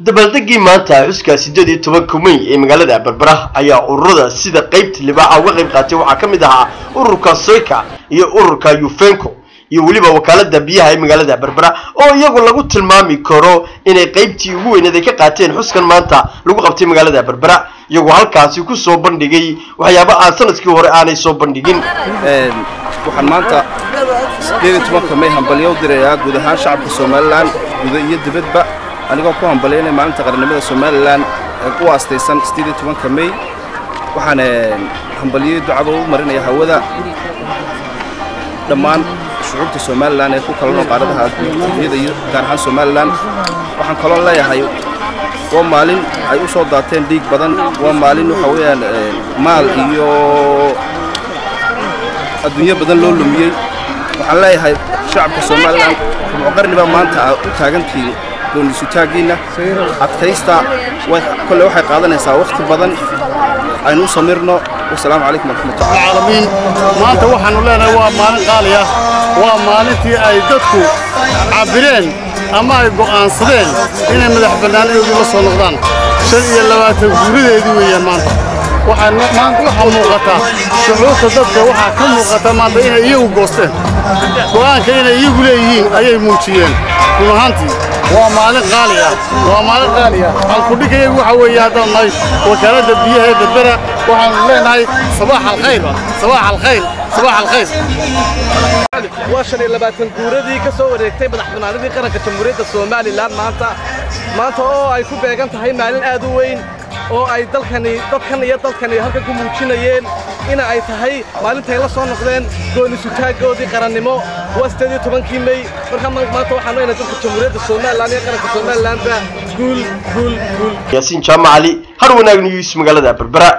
dabaaldegii maanta xuska siddeed iyo tobanka may ee magaalada berbera ayaa ururada sida qaybta libaaxa uga qayb qaatay waxaa ka mid ahaa ururka soyka iyo ururka yufenco iyo weliba wakaalada biyaha ee magaalada berbera oo iyagu lagu tilmaami karo inay qaybtii ugu weyneed ay ka qaateen xuskan maanta lagu qabtay magaalada berbera iyagoo halkaasi ku soo bandhigay waxyaaba aan sannadkii hore aanay soo bandhigin. Waxaan maanta sideed iyo tobanka may hambalyo u dirayaa guud ahaan shacabka somalilan guda iyo dibadba anigoo ku hambalyaynaya maalinta qarannimada somalilan ku aastaysan tobanka may waxaan hambalyo ducaba u marinaya hawada dhammaan shucuubta somalilan ee ku kala nool qaaradaha adduunyada iyo gaar ahaan somalilan. Waxaan kaloo leeyahay waa maalin ay u soo daateen dhiig badan. Waa maalin waxa weeyaan maal iyo adduunyo badan loo lumiyey. Waxaan leeyahay shacabka somalilan rubucqarniba maanta aa u taagantihiin goollisutaagiinna agtaysta kole waxay qaadanaysaa wakhti badan. Aynu u samirno wasalaamu calaykum waraxmatullahi maanta waxaannu leenahay waa maalin qaali ah. Waa maalintii ay dadku cabireen ama ay go'aansadeen inay madax bannaanadoodii la soo noqdaan. Shan iyo labaatan guuradeedii weeyaan maanta. Waxaa waxaa muuqataa shucuurta dadka waxaa ka muuqata maanta inay iyagu goosteen. Go'aanka inay iyagu leeyihiin ayay muujiyeen. Run ahaantii waa maalin qaali ah. Waa maalin qaali ah. Halkudhigayagu waxa weeye haddaan nahay wakaaladda biyaha ee berbera waxaanu leenahay sabaax alkhayr sabaax alkhayr sabaax alkhayr waa shan iyo labaatan guuradii ka soo wareegtay madaxbannaanidii qaranka jamhuuriyadda somalilan maanta maanta oo ay ku beegan tahay maalin aad u weyn oo ay dalkani dadkan iyo dalkani halkan ku muujinayeen ina ay tahay maalintay la soo noqdeen goonisutaaggoodii qarannimo. Waa sideed iyo tobankii mey marka maanta waxaanu ina dalka jamhuuriyadda somalilan iyo qaranka somalilanba guul guul guul. Yaasiin jaamac cali har wanaag news magaalada berbera